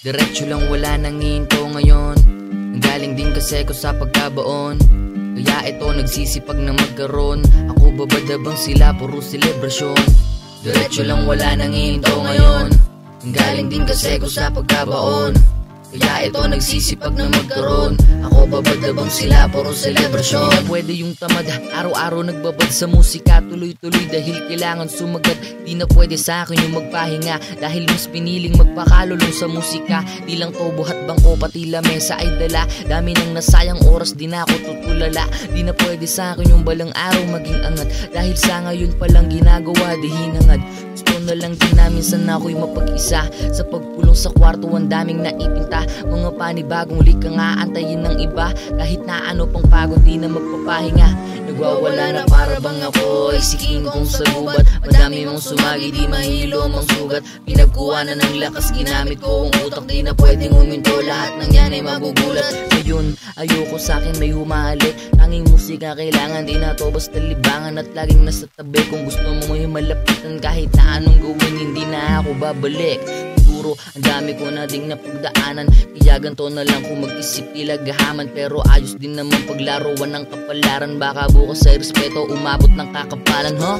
Diretso lang wala nang hinto ngayon. Galing din kasi ko sa pagkabaon. Kaya ito nagsisipag na magkaroon. Ako babadabang sila puro selebrasyon. Diretso lang wala nang hinto ngayon. Galing din kasi ko sa pagkabaon kaya ito nagsisipag na magkaroon. Ako babadabang sila puro selebrasyon Di na pwede yung tamad Araw-araw nagbabad sa musika. Tuloy-tuloy dahil kailangan sumagat. Di na pwede sa akin yung magpahinga. Dahil mas piniling magpakalulong sa musika. Di lang to buhat bangko pati lamesa ay dala. Dami nang nasayang oras di na ako tutulala. Di na pwede sa akin yung balang araw maging angat. Dahil sa ngayon palang ginagawa di hinangad Gusto na lang din namin sana ako'y mapag-isa. Sa pagpulong sa kwarto ang daming naipinta Mga panibagong lika nga antayin ng iba. Kahit na ano pang pagod di na magpapahinga. Nagwawala na para bang ako ay siking kong sa gubat Madami mong sumagi di mahilo mang sugat. Pinagkuha na ng lakas ginamit ko ang utak. Di na pwedeng huminto lahat ng yan ay magugulat. Ngayon ayoko sa akin may humahali Tanging musika kailangan di na to basta libangan. At laging nasa tabi kung gusto mo may malapitan. Kahit na anong gawin hindi na ako babalik siguro Ang dami ko na ding napagdaanan. Kaya ganto na lang kung mag-isip ilagahaman Pero ayos din naman paglaruan ng kapalaran. Baka bukas sa respeto umabot ng kakapalan, huh?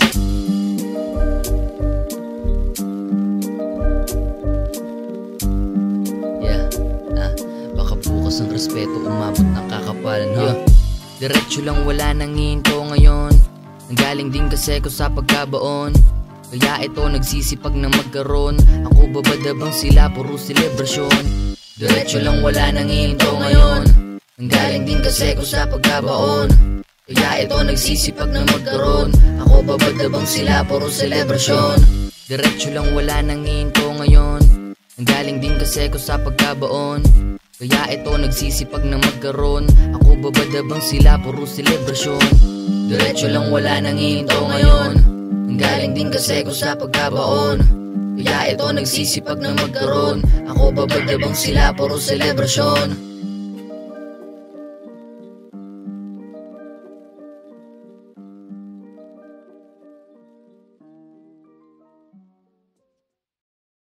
Yeah, ah, bukas ang respeto umabot ng kakapalan, huh? Diretso lang wala nang hinto ngayon. Nanggaling din kasi ko sa pagkabaon kaya ito nagsisipag na magkaroon. Ako babadabang sila puro selebrasyon. Diretso lang wala nang hinto ngayon. Nanggaling din kasi ko sa pagkabaon. Kaya ito nagsisipag na magkaroon. Ako babadabang sila puro selebrasyon. Diretso lang wala nang hinto ngayon. Nanggaling din kasi ko sa pagkabaon. Kaya ito nagsisipag na magkaroon. Ako babadabang sila puro selebrasyon. Diretso lang wala nang hinto ngayon Galing din kasi ko sa pagkabaon. Kaya ito nagsisipag na magkaroon. Ako babagdabang sila puro selebrasyon